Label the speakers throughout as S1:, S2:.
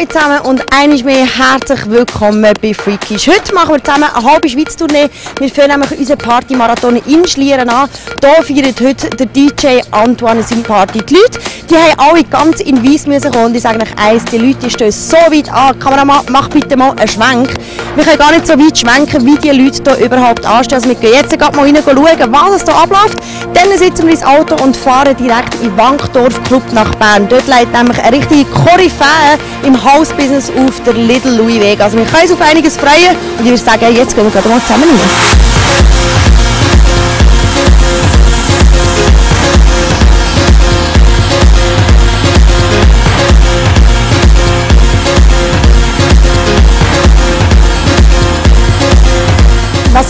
S1: Hallo zusammen und einmal mehr herzlich willkommen bei Freakish. Heute machen wir zusammen eine halbe Schweiz-Tournee. Wir führen nämlich unseren Party-Marathon in Schlieren an. Hier feiert heute der DJ Antoine seine Party. Die Leute, die haben alle ganz in Weiss müssen kommen und ich sage euch eins, die Leute die stehen so weit an. Kameramann, mach bitte mal einen Schwenk. Wir können gar nicht so weit schwenken, wie die Leute hier überhaupt anstehen. Also wir gehen jetzt gerade mal rein schauen, was hier abläuft. Dann sitzen wir ins Auto und fahren direkt in Wankdorf Club nach Bern. Dort leitet nämlich eine richtige Koryphäe im House-Business auf der Little Louis Weg. Also wir können uns auf einiges freuen und ich würde sagen, jetzt gehen wir gerade mal zusammen rein.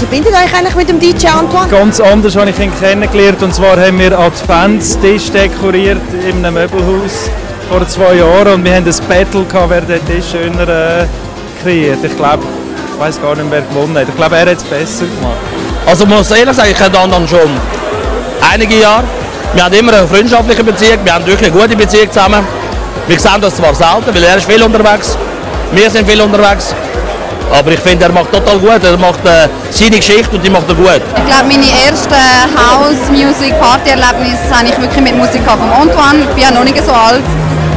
S1: Verbindet euch eigentlich mit dem DJ Antoine?
S2: Ganz anders habe ich ihn kennengelernt und zwar haben wir Adventstisch dekoriert in einem Möbelhaus vor zwei Jahren und wir haben ein Battle gehabt, wer den Tisch schöner äh, kreiert. Ich glaube, ich weiß gar nicht, wer gewonnen hat. Ich glaube, er hat es besser gemacht.
S3: Also ich muss ehrlich sagen, ich kenne den anderen schon einige Jahre. Wir haben immer eine freundschaftliche Beziehung, wir haben wirklich eine gute Beziehung zusammen. Wir sehen das zwar selten, weil er ist viel unterwegs, wir sind viel unterwegs. Aber ich finde, er macht total gut, er macht äh, seine Geschichte und die macht er gut.
S4: Ich glaube, meine ersten House-Music-Party-Erlebnisse habe ich wirklich mit Musik von Antoine. Ich bin ja noch nicht so alt.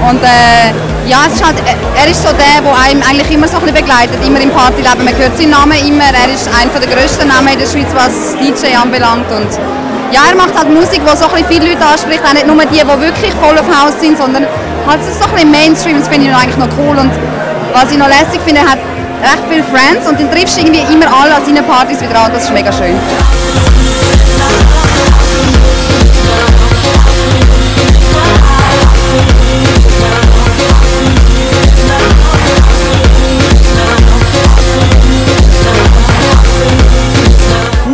S4: Und äh, ja, es ist halt, er ist so der, der einem eigentlich immer so ein bisschen begleitet, immer im Partyleben. Man hört seinen Namen immer. Er ist einer der grössten Namen in der Schweiz, was DJ anbelangt. Und ja, er macht halt Musik, die so ein bisschen viele Leute anspricht. Auch nicht nur die, die wirklich voll auf Haus sind, sondern halt so ein bisschen Mainstream. Das finde ich eigentlich noch cool. Und was ich noch lässig finde, er hat recht viele Friends und den triffst du irgendwie immer alle an seinen Partys wieder an. Das ist mega schön.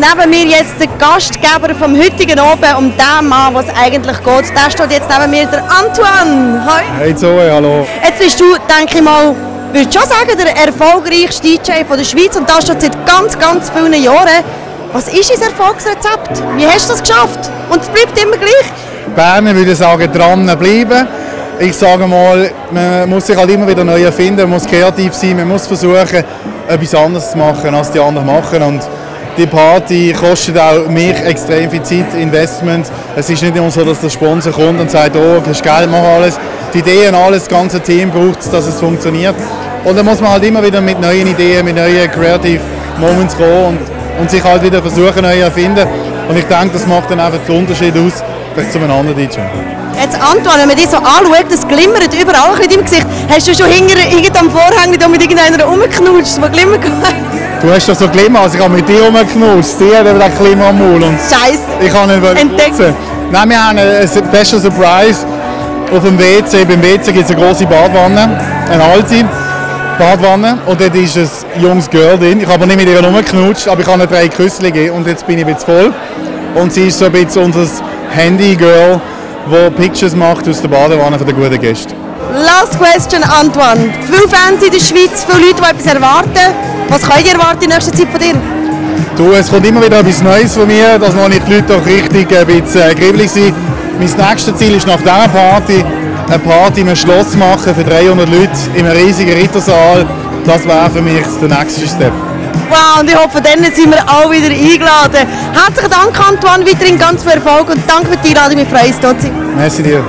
S1: Neben mir jetzt der Gastgeber vom heutigen Abend, um den Mann, was eigentlich geht. Der steht jetzt neben mir, der Antoine. Hi.
S2: Hey Zoe, hallo.
S1: Jetzt bist du, denke ich mal, würdest schon sagen, der erfolgreichste DJ von der Schweiz und das schon seit ganz, ganz vielen Jahren. Was ist dein Erfolgsrezept? Wie hast du das geschafft? Und es bleibt immer gleich.
S5: Berner würde sagen, dranbleiben. Ich sage mal, man muss sich halt immer wieder neu erfinden, man muss kreativ sein, man muss versuchen, etwas anderes zu machen, als die anderen machen. Und die Party kostet auch mich extrem viel Zeit, Investment. Es ist nicht immer so, dass der Sponsor kommt und sagt, oh, hast Geld, mach alles. Die Ideen, alles, das ganze Team braucht es, dass es funktioniert. Und dann muss man halt immer wieder mit neuen Ideen, mit neuen Creative Moments kommen und, und sich halt wieder versuchen, neu erfinden. Und ich denke, das macht dann einfach den Unterschied aus, vielleicht zu einem anderen DJ.
S1: Jetzt Antoine, wenn man dich so anschaut, das glimmert überall in deinem Gesicht. Hast du schon hinter, am Vorhang da mit irgendeiner rumgeknutscht, die glimmert?
S5: Du hast doch so Glimmer, also ich habe mit dir rumgeknutscht. Sie hat eben den Glimmer am Maul. Und
S1: Scheiße.
S5: ich kann nicht
S1: Entdeckt.
S5: nutzen. Nein, wir haben einen Special Surprise auf dem WC. Beim WC gibt es eine große Badwanne, eine alte Badwanne. Und dort ist ein junges Girl drin. Ich habe aber nicht mit ihr rumgeknutscht, aber ich habe ihr drei Küsse gegeben und jetzt bin ich bisschen voll. Und sie ist so ein bisschen unser Handy-Girl, die Pictures macht aus der Badewanne von den guten Gästen.
S1: Last question, Antoine. Viele Fans in der Schweiz, viele Leute, die etwas erwarten. Was könnt ihr erwarten in nächster Zeit von dir?
S5: Du, es kommt immer wieder etwas Neues von mir, dass noch nicht die Leute doch richtig ein bisschen äh, sind. Mein nächstes Ziel ist nach dieser Party eine Party im Schloss machen für 300 Leute in einem riesigen Rittersaal. Das wäre für mich der nächste Step.
S1: Wow, und ich hoffe, dann sind wir alle wieder eingeladen. Herzlichen Dank, Antoine, weiterhin ganz viel Erfolg und danke für die Einladung. Wir freuen uns.
S5: Merci dir.